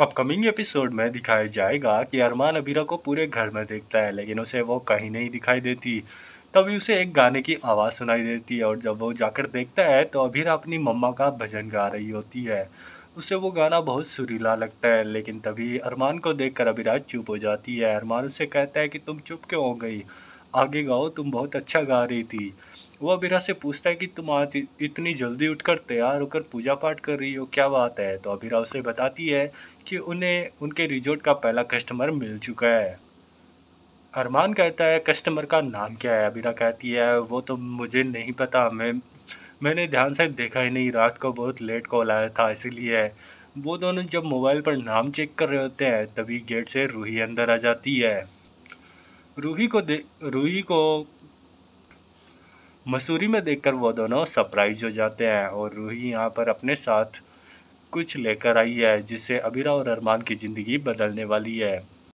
Upcoming episode में दिखाया जाएगा कि अरमान अबीरा को पूरे घर में देखता है, लेकिन उसे वो कहीं नहीं दिखाई देती। तभी उसे एक गाने की आवाज़ सुनाई देती है और जब वो जाकर देखता है तो अबीरा अपनी मम्मा का भजन गा रही होती है। उसे वो गाना बहुत सुरीला लगता है, लेकिन तभी अरमान को देखकर अबीरा चुप हो जाती है। अरमान उससे कहता है कि तुम चुप क्यों हो गई? आगे गाओ, तुम बहुत अच्छा गा रही थी। वो अबीरा से पूछता है कि तुम आज इतनी जल्दी उठकर तैयार होकर पूजा पाठ कर रही हो, क्या बात है? तो अबीरा उसे बताती है कि उन्हें, उनके रिजोर्ट का पहला कस्टमर मिल चुका है। अरमान कहता है, कस्टमर का नाम क्या है? अबीरा कहती है, वो तो मुझे नहीं पता। मैं, मैंने ध्यान से देखा ही नहीं। रात को बहुत लेट कॉल आया था, इसीलिए वो दोनों जब मोबाइल पर नाम चेक कर रहे होते हैं, तभी गेट से रूही अंदर आ जाती है। रूही को दे, रूही को मसूरी में देखकर वो दोनों सरप्राइज़ हो जाते हैं और रूही यहाँ पर अपने साथ कुछ लेकर आई है, जिससे अबीरा और अरमान की ज़िंदगी बदलने वाली है।